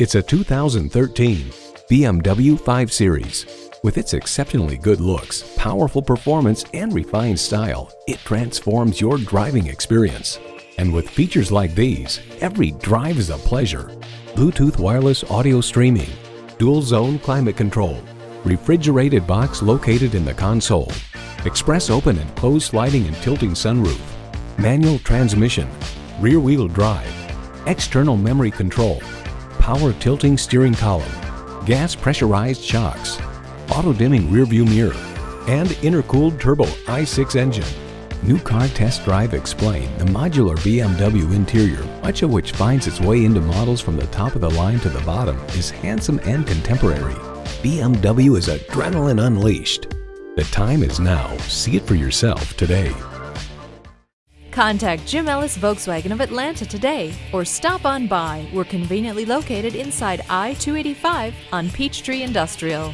It's a 2013 BMW 5 Series. With its exceptionally good looks, powerful performance, and refined style, it transforms your driving experience. And with features like these, every drive is a pleasure. Bluetooth wireless audio streaming, dual zone climate control, refrigerated box located in the console, express open and closed sliding and tilting sunroof, manual transmission, rear wheel drive, external memory control, power tilting steering column, gas pressurized shocks, auto dimming rearview mirror, and intercooled turbo i6 engine. New Car Test Drive explained the modular BMW interior, much of which finds its way into models from the top of the line to the bottom, is handsome and contemporary. BMW is adrenaline unleashed. The time is now. See it for yourself today. Contact Jim Ellis Volkswagen of Atlanta today or stop on by. We're conveniently located inside I 285 on Peachtree Industrial.